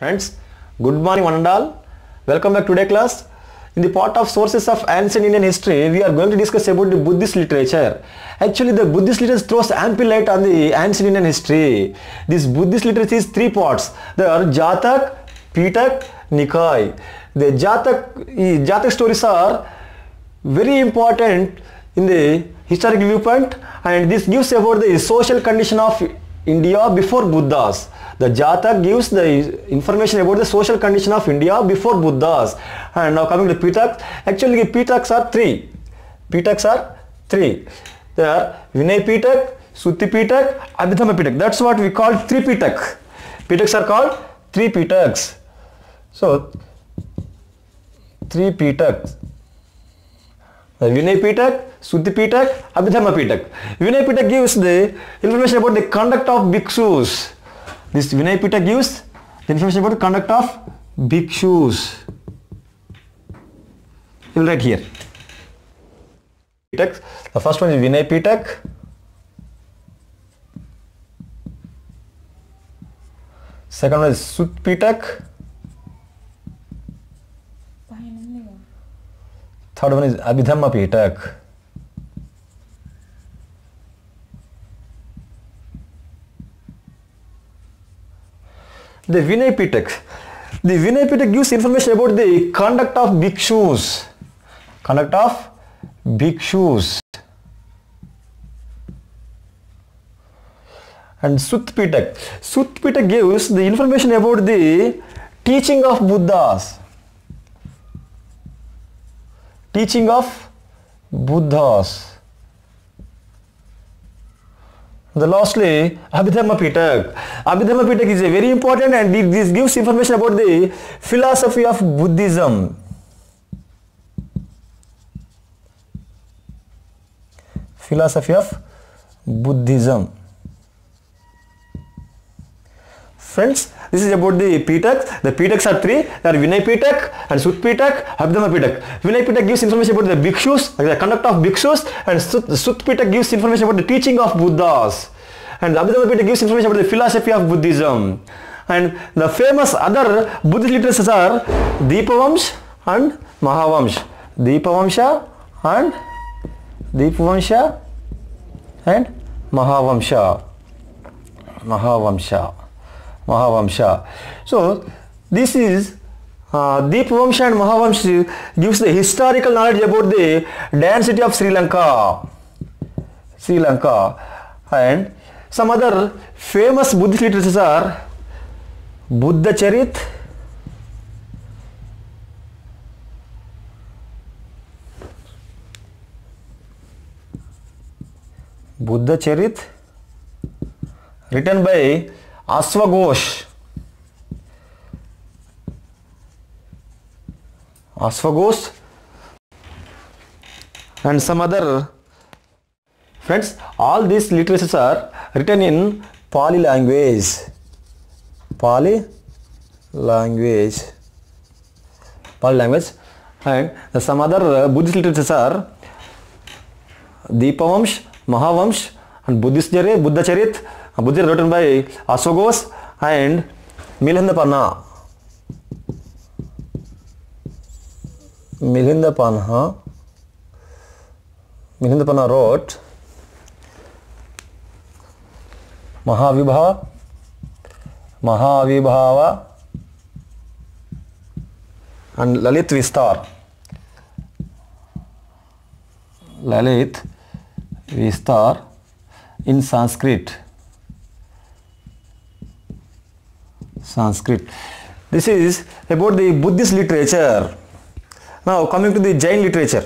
Friends, good morning one and all. Welcome back to today class. In the part of sources of ancient Indian history, we are going to discuss about the Buddhist literature. Actually, the Buddhist literature throws ample light on the ancient Indian history. This Buddhist literature is three parts. There are Jatak, Pitak, Nikai. The Jatak, Jatak stories are very important in the historical viewpoint and this gives about the social condition of India before Buddhas. The Jatak gives the information about the social condition of India before Buddhas. And now coming to Pitaks, actually Pitaks are three. Pitaks are three. They are Vinay Pitak, Sutti Pitak, Abhidhamma Pitak. That's what we call three Pitak. Pitaks are called three Pitaks. So, three Pitaks. Vinaya Pitaka Sutta Pitaka Abhidharma Pitaka Vinaya Pitaka gives the information about the conduct of bhikshus this Vinaya Pitaka gives the information about conduct of bhikshus will write here Pitaka the first one is Vinaya Pitaka second one is Sutta Pitaka Third one is Abhidhamma Pitak. The Vinay Pitak. The Vinay Pitak gives information about the conduct of bhikshus. Conduct of bhikshus. And Sut Pitak. Sut Pitak gives the information about the teaching of Buddhas. Teaching of Buddhas. The lastly, Abhidhamma Pitak. Abhidhamma Pitak is a very important and this gives information about the philosophy of Buddhism. Philosophy of Buddhism. Friends, this is about the Pitaks. The Pitaks are three. They are Vinay Pitak and Sut Pitak, Abhidhamma Pitak. Vinay Pitak gives information about the bhikshus, like the conduct of bhikshus, and Sut, Sut Pitak gives information about the teaching of Buddhas. And Abhidhamma Pitak gives information about the philosophy of Buddhism. And the famous other Buddhist literatures are Deepavamsh and Mahavamsh. Deepavamsha and Deepavamsha and Mahavamsha. Mahavamsha. Mahavamsha. So this is uh, Deepavamsha and Mahavamsha gives the historical knowledge about the density of Sri Lanka. Sri Lanka and some other famous Buddhist literatures are Buddha Charit, Buddha Charit written by Aswaghosh. Aswaghosh and some other. Friends all these literatures are written in Pali language. Pali language. Pali language. And some other uh, Buddhist literatures are Deepavamsh, Mahavamsh and Buddhist Charit, बुद्धि written by अशोगोस and Milinda Panha Milinda Panha Milinda Panha wrote Mahavibhasha Mahavibhasha and Lalita Vistara Lalita Vistara in Sanskrit Sanskrit. This is about the Buddhist literature. Now coming to the Jain literature.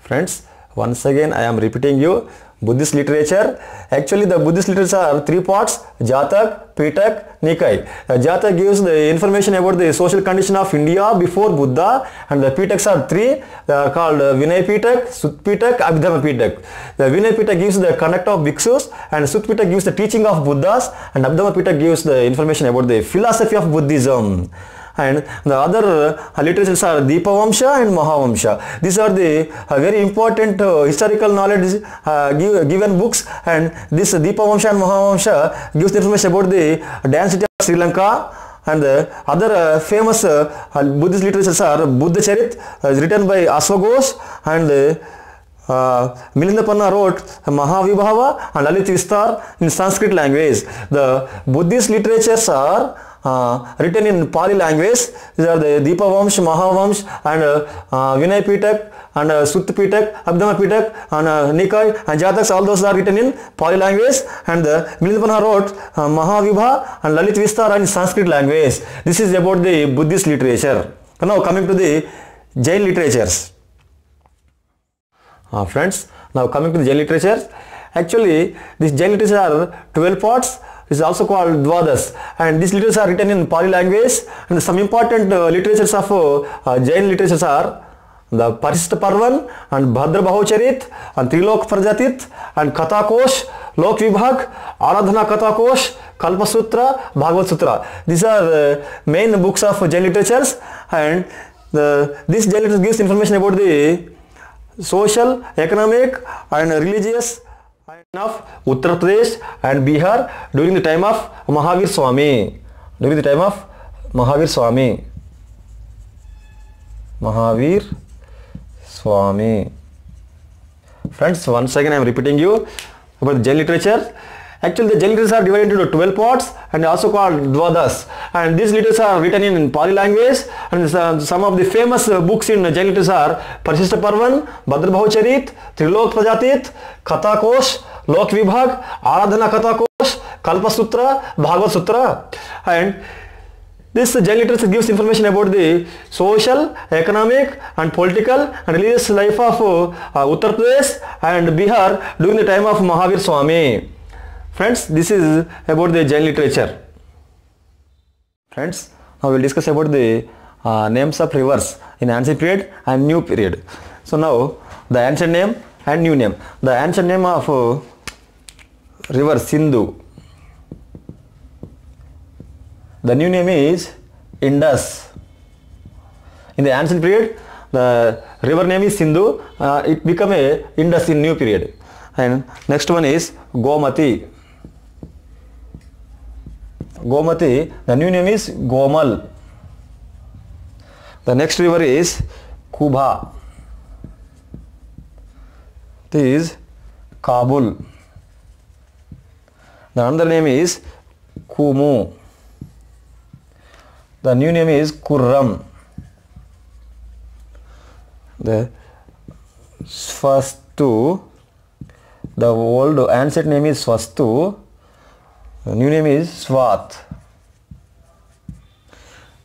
Friends, once again I am repeating you Buddhist literature. Actually the Buddhist literature are three parts Jatak, Pitak, Nikai. The Jatak gives the information about the social condition of India before Buddha and the Pitaks are three. Are called uh, Vinay Pitak, Sut Pitak, Abhidhamma Pitak. The Vinay Pitak gives the conduct of bhikshus and Sut Pitak gives the teaching of Buddhas and Abhidhamma Pitak gives the information about the philosophy of Buddhism. And the other uh, literatures are Deepavamsha and Mahavamsha. These are the uh, very important uh, historical knowledge give, given books and this Deepavamsha and Mahavamsha gives information about the density of Sri Lanka and the other uh, famous uh, Buddhist literatures are Buddha Charit uh, written by Aswaghosh and uh, Milindapanna wrote Mahavibhava and Lalit Vistar in Sanskrit language. The Buddhist literatures are written in Pali language. These are the Deepavamsh, Mahavamsh and Vinay Pitak and uh, Sutta Pitak, Abdama Pitak and uh, Nikai and Jataks. All those are written in Pali language and the Milindapanna wrote uh, Mahavibha and Lalit Vistar in Sanskrit language. This is about the Buddhist literature. Now coming to the Jain literatures. Uh, friends, now coming to the Jain literature, actually these Jain literatures are 12 parts. Is also called Dvadas and these literatures are written in Pali language and some important uh, literatures of uh, uh, Jain literatures are the Parishta Parvan and Bhadra Bahucharit and Trilok Prajatit and Kathakosh, Lok Vibhag, Aradhana Kathakosh, Kalpasutra, Bhagavad Sutra. These are the main books of Jain literatures and the, this Jain literature gives information about the social, economic and religious of Uttar Pradesh and Bihar during the time of Mahavir Swami. During the time of Mahavir Swami. Mahavir Swami. Friends, once again I am repeating you about the Jain literature. Actually, the Jain literatures are divided into 12 parts and also called Dvadas. And these literatures are written in Pali language and some of the famous uh, books in Jain literatures are Parishta Parvan, Bhadra Bahucharit, Trilok Prajatit, Kathakosh, Kalpasutra, Bhagavad Sutra. And this Jain literature gives information about the social, economic and political and religious life of uh, Uttar Pradesh and Bihar during the time of Mahavir Swami. Friends, this is about the Jain literature. Friends, now we will discuss about the uh, names of rivers in ancient period and new period. So now the ancient name and new name. The ancient name of uh, river Sindhu. The new name is Indus. In the ancient period, the river name is Sindhu. Uh, it became a Indus in new period. And next one is Gomati. Gomati. The new name is Gomal. The next river is Kubha. This is Kabul. The another name is Kumu. The new name is Kurram. The Swastu. The old ancient name is Swastu. The new name is Swat.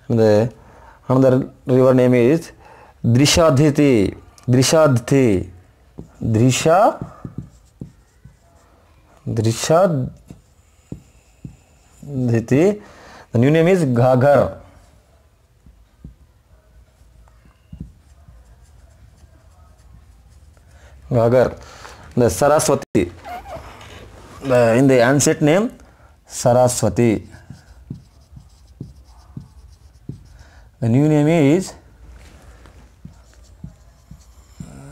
The another river name is Drishadhiti. Drishadhiti. Drisha. Drishadhiti. The new name is Gagar. Gagar. The Saraswati. The, in the ancient name, Saraswati. The new name is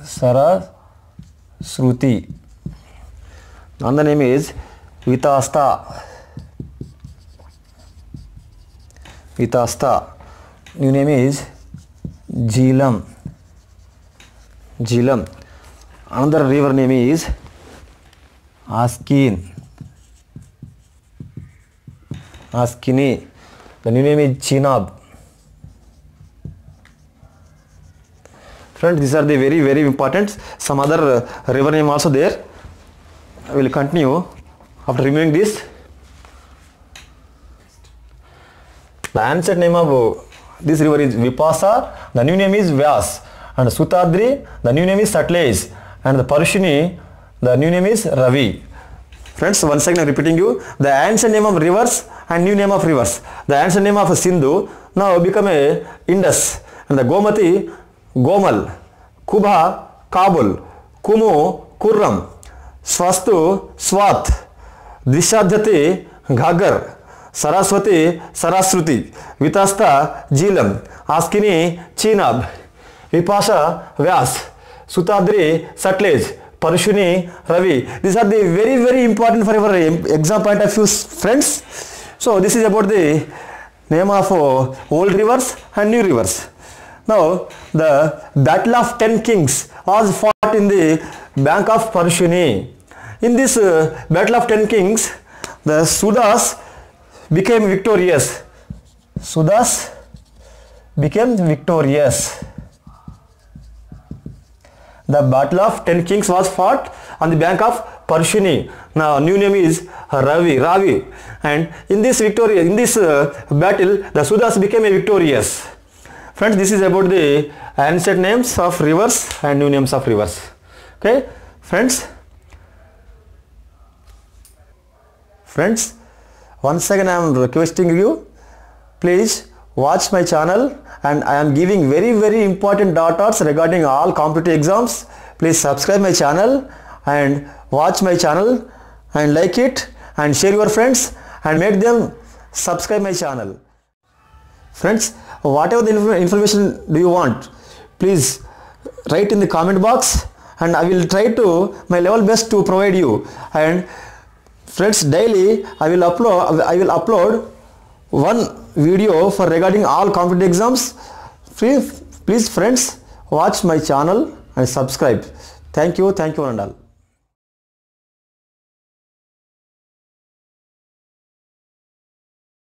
Sarasruti. Another name is Vitasta. Vitasta. New name is Jhilam. Jhilam. Another river name is Askin. Askini. The new name is Chinab. Friends, these are the very very important. Some other uh, river name also there. I will continue after removing this. The ancient name of uh, this river is Vipasa. The new name is Vyas. And Sutadri, the new name is Satlej. And the Parushini, the new name is Ravi. Friends, once again I am repeating you. The ancient name of rivers and new name of rivers. The ancient name of Sindhu now become a Indus. And the Gomati, Gomal. Kubha, Kabul. Kumu, Kurram. Swastu, Swat. Dishadhati, Ghagar. Saraswati Saraswati Vitasta Jhelum Askini Chenab Vipasha Beas Shutudri Sutlej Parushni ravi these are the very very important for our exam point of view friends so this is about the name of uh, old rivers and new rivers now the battle of 10 kings was fought in the bank of parshuni in this uh, battle of 10 kings the sudas became victorious. Sudas became victorious. The Battle of Ten Kings was fought on the bank of Parshuni. Now, new name is Ravi. Ravi. And in this victory, in this uh, battle, the Sudas became a victorious. Friends, this is about the ancient names of rivers and new names of rivers. Okay, friends. Friends, once again I am requesting you, please watch my channel and I am giving very very important datas regarding all competitive exams. Please subscribe my channel and watch my channel and like it and share your friends and make them subscribe my channel. Friends, whatever the inf- information do you want, please write in the comment box and I will try to my level best to provide you. And friends, daily I will upload I will upload one video for regarding all competitive exams. Please, please friends, watch my channel and subscribe. Thank you, thank you and all.